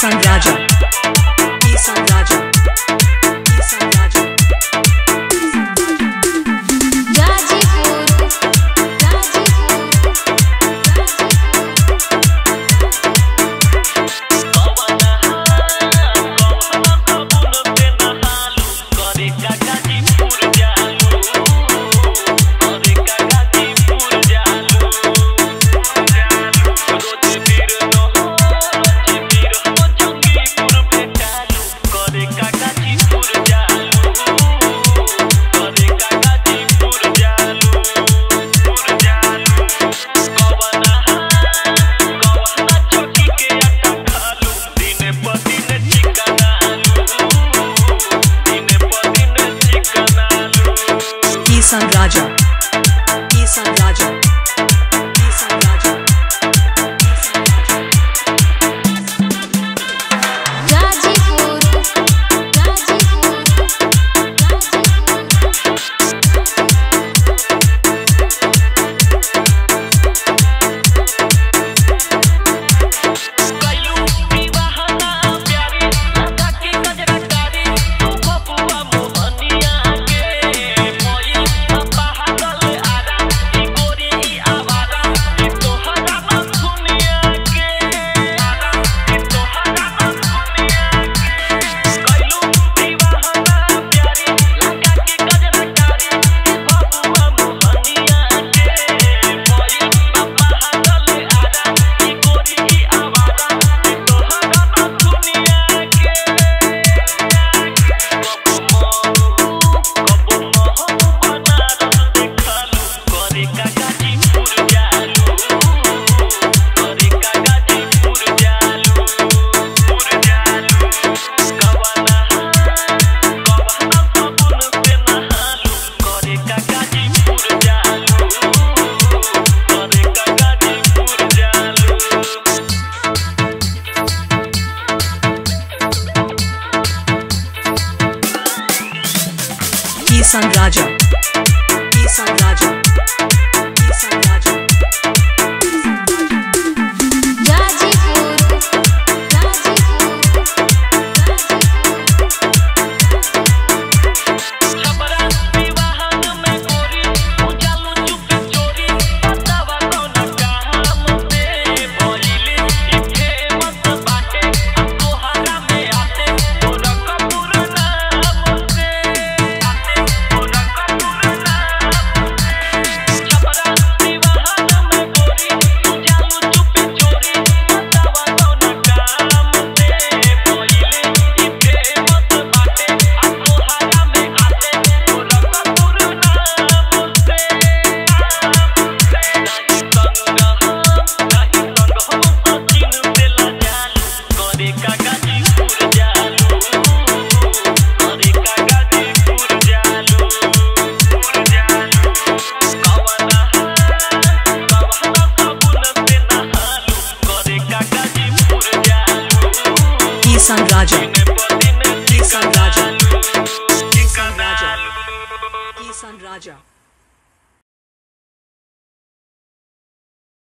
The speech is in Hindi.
Raja. Kisan Raja. सन राजा Kisan राजा किसान राजा किसान राजा किसान राजा